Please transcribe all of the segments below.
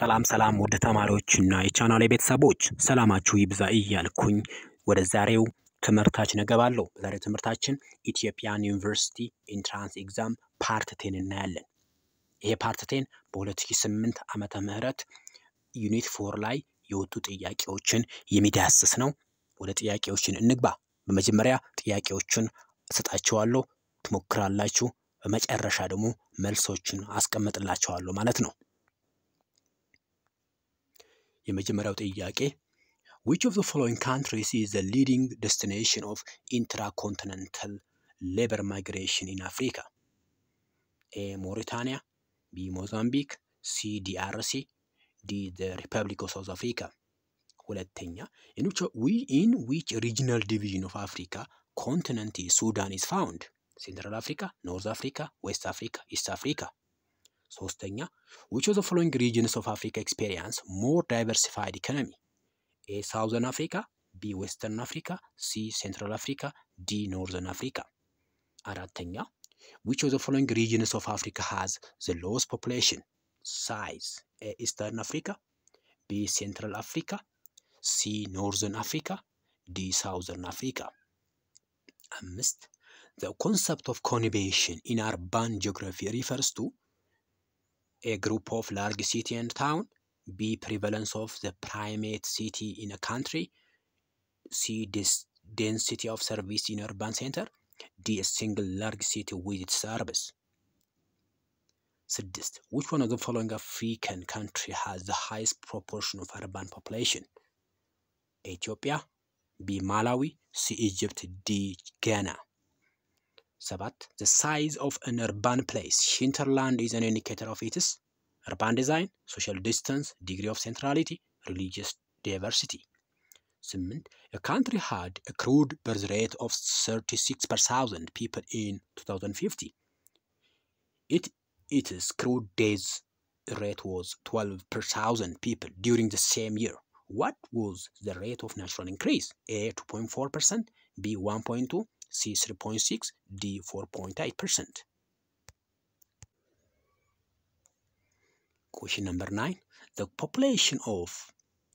ሰላም ሰላም ውድ ተማሪዎችና የቻናሌ ቤተሰቦች ሰላማችሁ ይብዛ እያልኩኝ ወደ ዛሬው ትምህርታችን እገባለሁ። በዛሬው ትምህርታችን Ethiopian University Entrance Exam Part Ten እናያለን። ይሄ Part Ten በ2008 ዓመተ ምህረት Unit Four ላይ የወጡ ጥያቄዎችን የሚዳስስ ነው። ወደ ጥያቄዎችን እንግባ። በመጀመሪያ ጥያቄዎችን እሰጣችኋለሁ፣ ትሞክራላችሁ። በመጨረሻ ደግሞ መልሶችን አስቀምጥላችኋለሁ ማለት ነው። የመጀመሪያው ጥያቄ which of the following countries is the leading destination of intracontinental labor migration in Africa? A. Mauritania B. Mozambique C. DRC D. the Republic of South Africa ሁለተኛ in which, in which regional division of Africa continent Sudan is found? Central Africa, North Africa, West Africa, East Africa ሶስተኛ which of the following regions of Africa experience more diversified economy? A. Southern Africa B. Western Africa C. Central Africa D. Northern Africa አራተኛ which of the following regions of Africa has the lowest population size? A. Eastern Africa B. Central Africa C. Northern Africa D. Southern Africa አምስት The concept of conurbation in urban geography refers to a group of large city and town, B. Prevalence of the primate city in a country, C. Dis density of service in urban center, D. A single large city with its service. Sixth, which one of the following African country has the highest proportion of urban population? Ethiopia, B. Malawi, C. Egypt, D. Ghana. ሰባት the size of an urban place hinterland is an indicator of its urban design social distance degree of centrality religious diversity ስምንት a country had a crude birth rate of 36 per thousand people in 2050 it its crude death rate was 12 per thousand people during the same year what was the rate of natural increase a 2.4 percent b 1.2 C 3.6, D 4.8%. Question number 9. The population of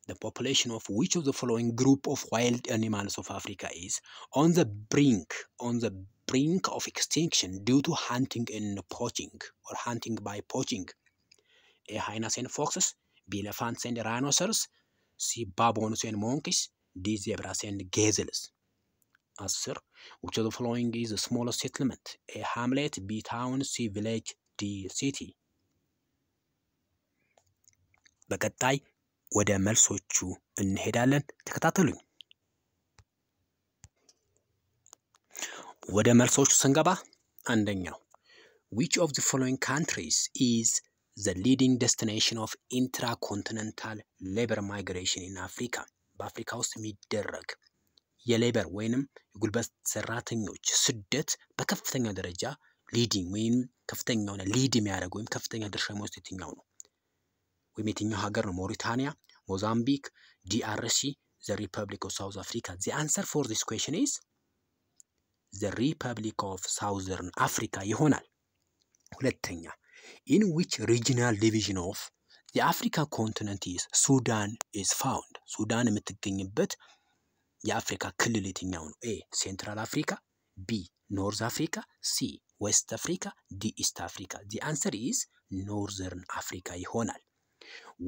the population of which of the following group of wild animals of Africa is on the brink on the brink of extinction due to hunting and poaching or hunting by poaching? A hyenas and foxes, B elephants and rhinoceros, C baboons and monkeys, D zebras and gazelles. 10 which of the following is the smallest settlement? A hamlet, B town, C village, D city. በቀጣይ ወደ መልሶቹ እንሄዳለን። ተከታተሉኝ። ወደ መልሶቹ ስንገባ አንደኛው which of the following countries is the leading destination of intracontinental labor migration in Africa? በአፍሪካ ውስጥ የሚደረግ የ labor ወይንም የጉልበት ሰራተኞች ስደት በከፍተኛ ደረጃ leading ወይም ከፍተኛ ሆነ lead የሚያደርግ ወይም ከፍተኛ ድርሻ የሚወስድ የትኛው ነው? ወይም የትኛው ሀገር ነው? ሞሪታኒያ፣ ሞዛምቢክ፣ DRC፣ the Republic of South Africa። the answer for this question is the Republic of Southern Africa ይሆናል። ሁለተኛ in which regional division of የአፍሪካ continent is Sudan is found ሱዳን የምትገኝበት የአፍሪካ ክልል የትኛው ነው? ኤ ሴንትራል አፍሪካ፣ ቢ ኖርዝ አፍሪካ፣ ሲ ዌስት አፍሪካ፣ ዲ ኢስት አፍሪካ። ዲ አንሰር ኢዝ ኖርዘርን አፍሪካ ይሆናል።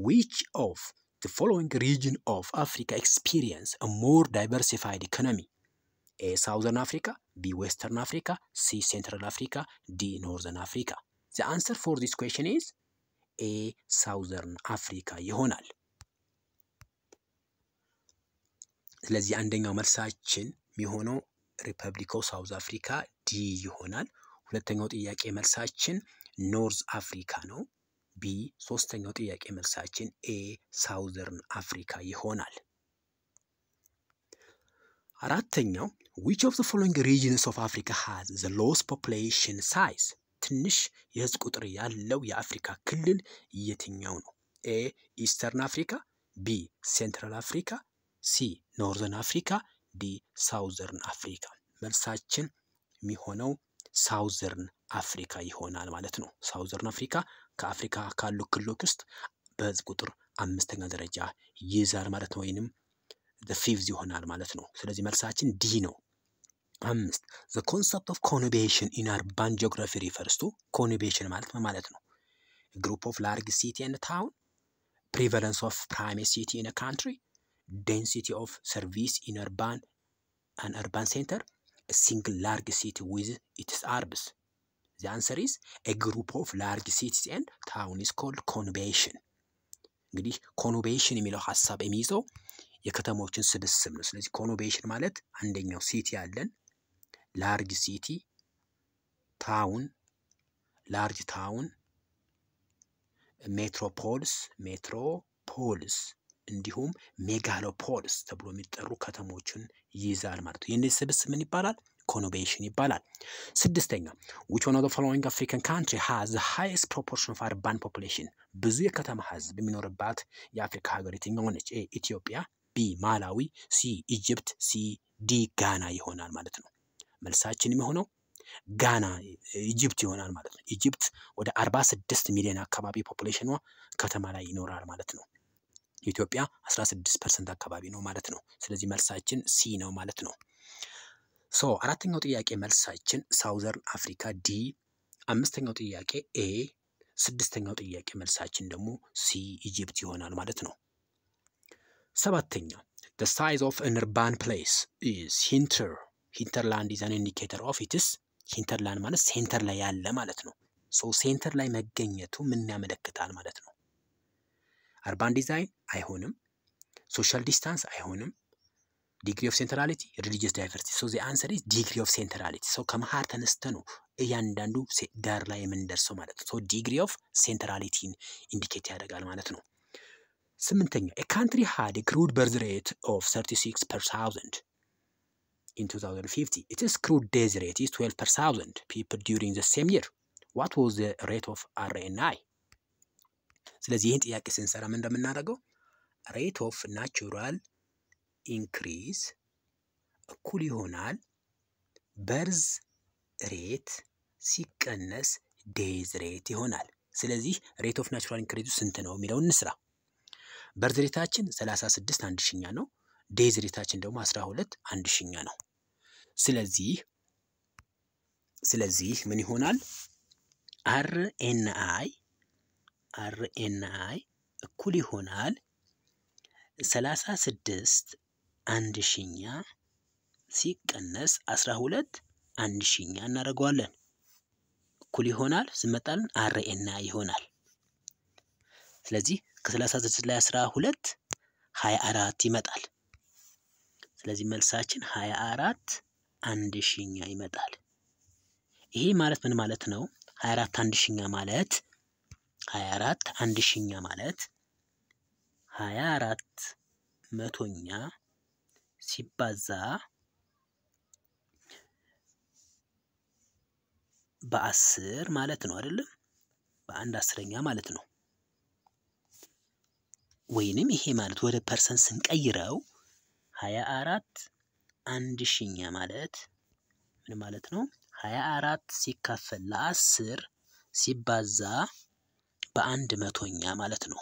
ዊች ኦፍ the following region of Africa experience a more diversified economy? A. Southern Africa, B. Western Africa, C. Central Africa, D. Northern Africa. The answer for this question is A. Southern Africa ይሆናል። ስለዚህ አንደኛው መልሳችን የሚሆነው ሪፐብሊክ ኦፍ ሳውዝ አፍሪካ ዲ ይሆናል። ሁለተኛው ጥያቄ መልሳችን North Africa ነው። B ሶስተኛው ጥያቄ መልሳችን A Southern Africa ይሆናል። አራተኛው which of the following regions of Africa has the lowest population size ትንሽ የህዝብ ቁጥር ያለው የአፍሪካ ክልል የትኛው ነው? A Eastern Africa፣ B Central Africa፣ C Northern Africa፣ D Southern Africa። መልሳችን የሚሆነው Southern Africa ይሆናል ማለት ነው። Southern Africa ከአፍሪካ ካሉ ክልሎች ውስጥ በህዝብ ቁጥር አምስተኛ ደረጃ ይይዛል ማለት ነው፣ ወይንም fifth ይሆናል ማለት ነው። ስለዚህ መልሳችን D ነው። አምስት the concept of conurbation in urban geography refers to conurbation ማለት ማለት ነው? group of large city and town prevalence of primate city in country density of service in urban an urban center single large city with its suburbs the answer is A group of large cities and town is called conurbation። እንግዲህ conurbation የሚለው ሀሳብ የሚይዘው የከተሞችን ስብስብ ነው። ስለዚህ conurbation ማለት አንደኛው city ያለን large city town large town metropolis metropolis እንዲሁም megalopolis ተብሎ የሚጠሩ ከተሞችን ይይዛል ማለት ነው። የእነዚህ ስብስብ ምን ይባላል? conurbation ይባላል። ስድስተኛ which one of the following African country has highest proportion of urban population ብዙ የከተማ ህዝብ የሚኖርባት የአፍሪካ ሀገር የትኛው ነች? A ኢትዮጵያ፣ B ማላዊ፣ C Egypt፣ C D ጋና ይሆናል ማለት ነው። መልሳችን የሚሆነው ጋና Egypt ይሆናል ማለት ነው። Egypt ወደ 46 ሚሊዮን አካባቢ population ኗ ከተማ ላይ ይኖራል ማለት ነው። ኢትዮጵያ 16 percent አካባቢ ነው ማለት ነው። ስለዚህ መልሳችን C ነው ማለት ነው። so አራተኛው ጥያቄ መልሳችን Southern Africa D፣ አምስተኛው ጥያቄ A፣ ስድስተኛው ጥያቄ መልሳችን ደግሞ C Egypt ይሆናል ማለት ነው። ሰባተኛ the size of an urban place is hinter hinterland is an indicator of its hinterland ማለት center ላይ ያለ ማለት ነው። so center ላይ መገኘቱ ምን ያመለክታል ማለት ነው? አርባን ዲዛይን አይሆንም። ሶሻል ዲስታንስ አይሆንም። ዲግሪ ኦፍ ሴንትራሊቲ ሪሊጂየስ ዳይቨርሲቲ ሶ ዚ አንሰር ኢዝ ዲግሪ ኦፍ ሴንትራሊቲ ሰው ከመሀል ተነስተ ነው እያንዳንዱ ዳር ላይ የምንደርሰው ማለት ነው። ሶ ዲግሪ ኦፍ ሴንትራሊቲን ኢንዲኬት ያደርጋል ማለት ነው። ስምንተኛ ኤ ካንትሪ ሃድ ክሩድ በርዝ ሬት ኦፍ 36 ፐር ታውዘንድ in 2050 its crude death rate is 12 per thousand people during the same year what was the rate of RNI ስለዚህ ይህን ጥያቄ ስንሰራ ምን እንደምናደርገው rate of natural increase እኩል ይሆናል birth rate ሲቀነስ death rate ይሆናል። ስለዚህ rate of natural increase ኡ ስንት ነው የሚለውን እንስራ። birth rate ኣችን 36 አንድ ሺኛ ነው። death rate ኣችን ደግሞ 12 አንድ ሺኛ ነው። ስለዚህ ስለዚህ ምን ይሆናል? አር ኤን አይ አር ኤን አይ እኩል ይሆናል 36 አንድ ሺኛ ሲቀነስ 12 አንድ ሺኛ እናደርገዋለን። እኩል ይሆናል ስመጣልን RNI ይሆናል። ስለዚህ ከ36 ላይ 12 24 ይመጣል። ስለዚህ መልሳችን 24 አንድ ሺኛ ይመጣል። ይሄ ማለት ምን ማለት ነው? 24 አንድ ሺኛ ማለት 24 አንድ ሺኛ ማለት 24 መቶኛ ሲባዛ በአስር ማለት ነው አይደለም? በአንድ አስረኛ ማለት ነው። ወይንም ይሄ ማለት ወደ percent ስንቀይረው ሀያ አራት አንድ ሺኛ ማለት ምን ማለት ነው? ሀያ አራት ሲካፈል ለአስር ሲባዛ በአንድ መቶኛ ማለት ነው።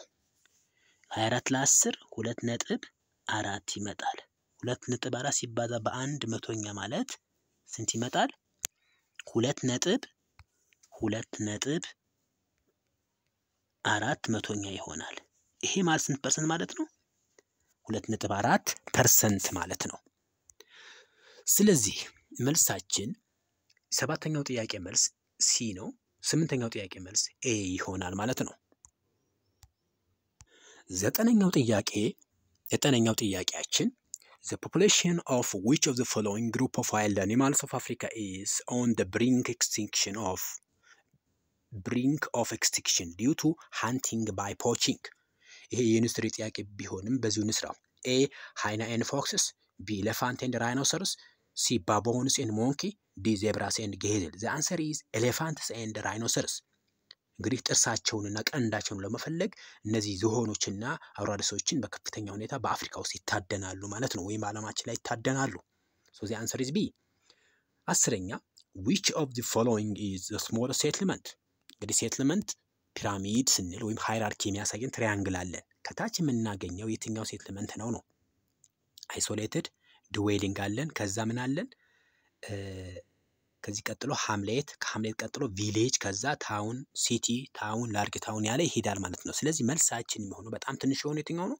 ሀያ አራት ለአስር ሁለት ነጥብ አራት ይመጣል። ሁለት ነጥብ አራት ሲባዛ በአንድ መቶኛ ማለት ስንት ይመጣል? ሁለት ነጥብ ሁለት ነጥብ አራት መቶኛ ይሆናል። ይሄ ማለት ስንት percent ማለት ነው? ሁለት ነጥብ አራት percent ማለት ነው። ስለዚህ መልሳችን ሰባተኛው ጥያቄ መልስ C ነው። ስምንተኛው ጥያቄ መልስ ኤ ይሆናል ማለት ነው። ዘጠነኛው ጥያቄ ዘጠነኛው ጥያቄያችን The population of which of the following group of wild animals of Africa is on the brink extinction of brink of extinction due to hunting by poaching? ይሄ የኢንዱስትሪ ጥያቄ ቢሆንም በዚሁ ንስራ። ኤ ሃይና ኤንድ ፎክስስ፣ ቢ ኤሌፋንት ኤንድ ራይኖሰርስ፣ ሲ ባቦንስ ኤንድ ሞንኪ፣ ዲ ዜብራስ ኤንድ ጌዝል። ዘ አንሰር ኢዝ ኤሌፋንትስ ኤንድ ራይኖሰርስ። እንግዲህ ጥርሳቸውንና ቀንዳቸውን ለመፈለግ እነዚህ ዝሆኖችና አውራሪሶችን በከፍተኛ ሁኔታ በአፍሪካ ውስጥ ይታደናሉ ማለት ነው፣ ወይም በዓለማችን ላይ ይታደናሉ። so the answer is B። አስረኛ which of the following is small settlement። እንግዲህ settlement pyramid ስንል ወይም hierarchy የሚያሳየን triangle አለን። ከታች የምናገኘው የትኛው settlement ነው ነው? isolated dwelling አለን። ከዛ ምን አለን? ከዚህ ቀጥሎ hamlet፣ ከ hamlet ቀጥሎ village፣ ከዛ town፣ city፣ town፣ large town ያለ ይሄዳል ማለት ነው። ስለዚህ መልሳችን የሚሆነው በጣም ትንሽ የሆነ የትኛው ነው?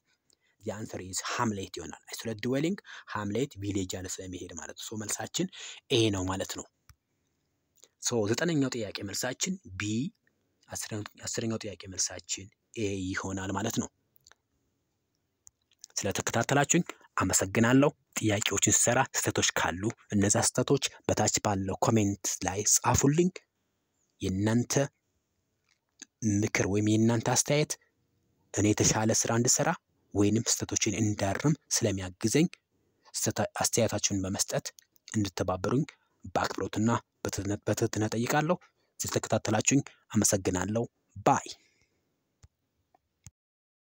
the answer is hamlet ይሆናል። isolated dwelling፣ hamlet፣ village ያለ ስለሚሄድ ማለት ነው። መልሳችን A ነው ማለት ነው። ዘጠነኛው ጥያቄ መልሳችን B፣ አስረኛው ጥያቄ መልሳችን A ይሆናል ማለት ነው። ስለተከታተላችሁኝ አመሰግናለሁ። ጥያቄዎችን ስሰራ ስህተቶች ካሉ እነዛ ስህተቶች በታች ባለው comment ላይ ጻፉልኝ። የእናንተ ምክር ወይም የእናንተ አስተያየት እኔ የተሻለ ስራ እንድሰራ ወይንም ስህተቶችን እንዳርም ስለሚያግዘኝ አስተያየታችሁን በመስጠት እንድተባበሩኝ በአክብሮትና በትህትና እጠይቃለሁ። ስለተከታተላችሁኝ አመሰግናለሁ። ባይ